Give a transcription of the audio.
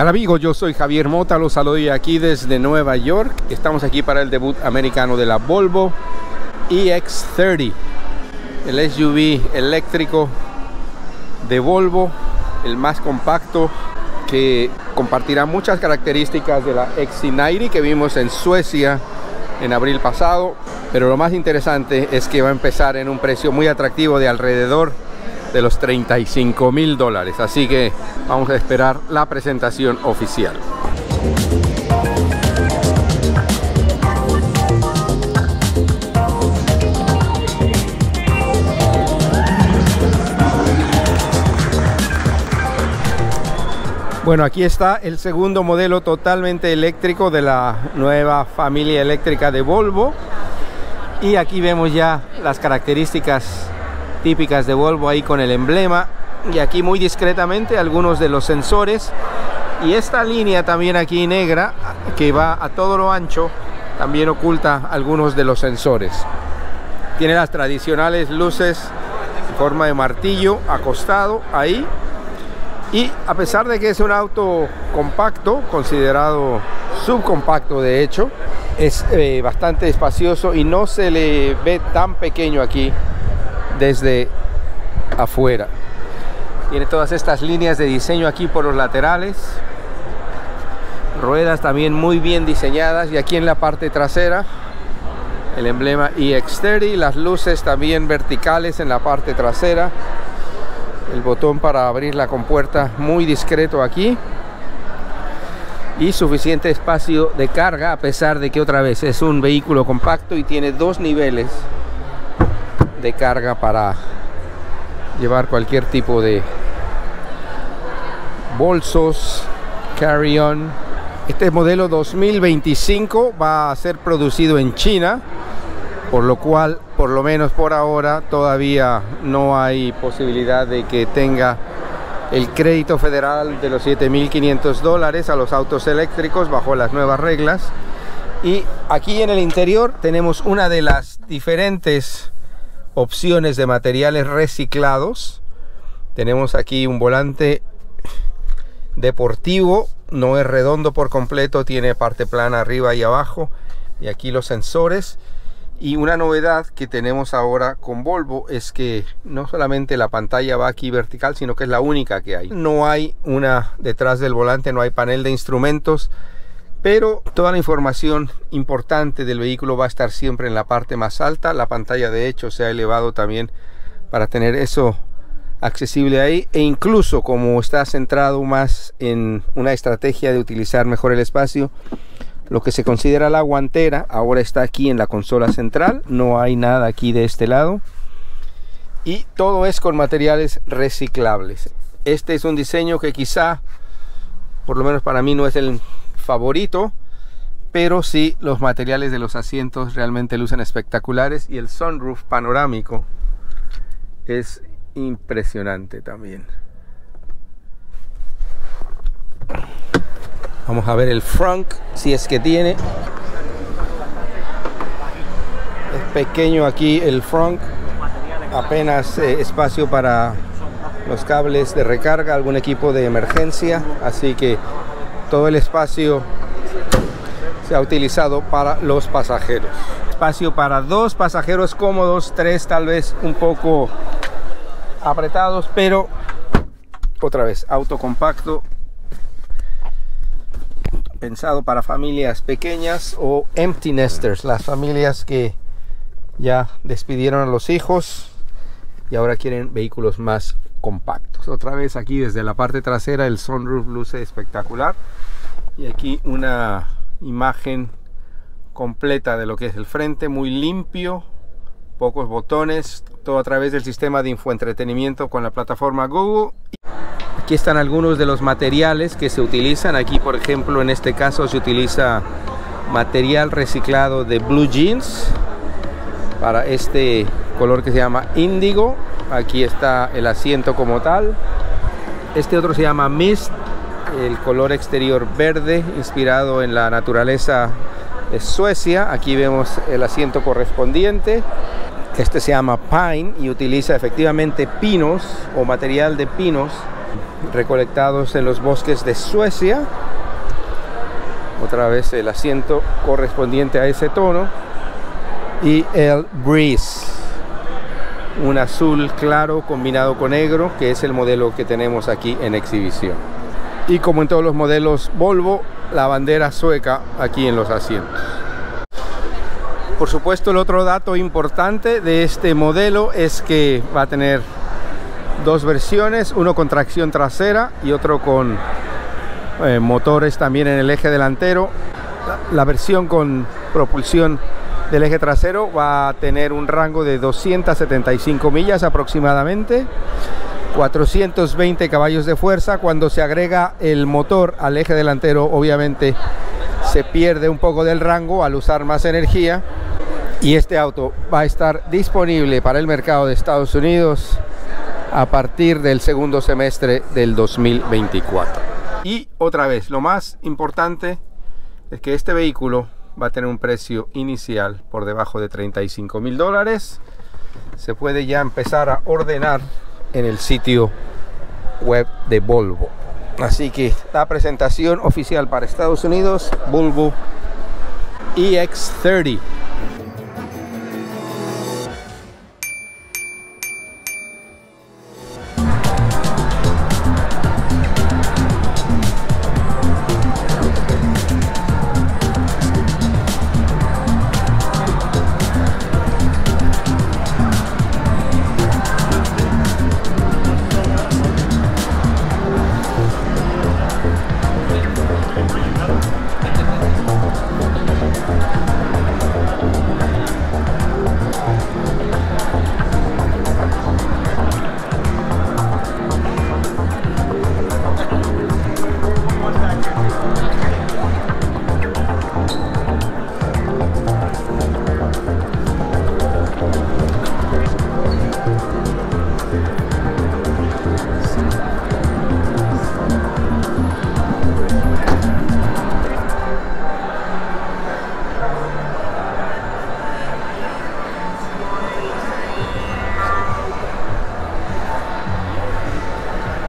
Hola amigos, yo soy Javier Mota, los saludo aquí desde Nueva York. Estamos aquí para el debut americano de la Volvo EX30, el SUV eléctrico de Volvo, el más compacto que compartirá muchas características de la XC90 que vimos en Suecia en abril pasado, pero lo más interesante es que va a empezar en un precio muy atractivo de alrededor de los 35 mil dólares. Así que vamos a esperar la presentación oficial. Bueno, aquí está el segundo modelo totalmente eléctrico de la nueva familia eléctrica de Volvo. Y aquí vemos ya las características típicas de Volvo ahí con el emblema. Y aquí muy discretamente algunos de los sensores. Y esta línea también aquí negra que va a todo lo ancho también oculta algunos de los sensores. Tiene las tradicionales luces en forma de martillo acostado ahí. Y a pesar de que es un auto compacto considerado subcompacto de hecho es eh, bastante espacioso y no se le ve tan pequeño aquí desde afuera. Tiene todas estas líneas de diseño aquí por los laterales. Ruedas también muy bien diseñadas y aquí en la parte trasera el emblema EX30, las luces también verticales en la parte trasera. El botón para abrir la compuerta muy discreto aquí. Y suficiente espacio de carga a pesar de que otra vez es un vehículo compacto y tiene dos niveles de carga para llevar cualquier tipo de bolsos, carry-on. Este modelo 2025 va a ser producido en China, por lo cual, por lo menos por ahora, todavía no hay posibilidad de que tenga el crédito federal de los 7.500 dólares a los autos eléctricos bajo las nuevas reglas. Y aquí en el interior tenemos una de las diferentes opciones de materiales reciclados. Tenemos aquí un volante deportivo, no es redondo por completo, tiene parte plana arriba y abajo. Y aquí los sensores. Y una novedad que tenemos ahora con Volvo es que no solamente la pantalla va aquí vertical, sino que es la única que hay. No hay una detrás del volante, no hay panel de instrumentos pero toda la información importante del vehículo va a estar siempre en la parte más alta. La pantalla de hecho se ha elevado también para tener eso accesible ahí. E incluso como está centrado más en una estrategia de utilizar mejor el espacio lo que se considera la guantera ahora está aquí en la consola central. No hay nada aquí de este lado. Y todo es con materiales reciclables. Este es un diseño que quizá por lo menos para mí no es el favorito, pero sí los materiales de los asientos realmente lucen espectaculares y el sunroof panorámico es impresionante también. Vamos a ver el front, si es que tiene. Es pequeño aquí el front, apenas eh, espacio para los cables de recarga, algún equipo de emergencia, así que todo el espacio se ha utilizado para los pasajeros. Espacio para dos pasajeros cómodos, tres tal vez un poco apretados, pero otra vez, auto compacto pensado para familias pequeñas o empty nesters, las familias que ya despidieron a los hijos y ahora quieren vehículos más compactos. Otra vez aquí desde la parte trasera el sunroof luce espectacular y aquí una imagen completa de lo que es el frente, muy limpio, pocos botones, todo a través del sistema de infoentretenimiento con la plataforma Google. Aquí están algunos de los materiales que se utilizan. Aquí, por ejemplo, en este caso se utiliza material reciclado de blue jeans para este color que se llama índigo. Aquí está el asiento como tal. Este otro se llama mist el color exterior verde inspirado en la naturaleza de Suecia. Aquí vemos el asiento correspondiente. Este se llama Pine y utiliza efectivamente pinos o material de pinos recolectados en los bosques de Suecia. Otra vez el asiento correspondiente a ese tono. Y el Breeze, un azul claro combinado con negro, que es el modelo que tenemos aquí en exhibición. Y como en todos los modelos Volvo, la bandera sueca aquí en los asientos. Por supuesto, el otro dato importante de este modelo es que va a tener dos versiones, uno con tracción trasera y otro con eh, motores también en el eje delantero. La, versión con propulsión del eje trasero va a tener un rango de 275 millas aproximadamente, 420 caballos de fuerza. Cuando se agrega el motor al eje delantero, obviamente se pierde un poco del rango al usar más energía y este auto va a estar disponible para el mercado de Estados Unidos a partir del segundo semestre del 2024. Y otra vez, lo más importante es que este vehículo va a tener un precio inicial por debajo de 35 mil dólares. Se puede ya empezar a ordenar en el sitio web de Volvo. Así que la presentación oficial para Estados Unidos, Volvo EX30.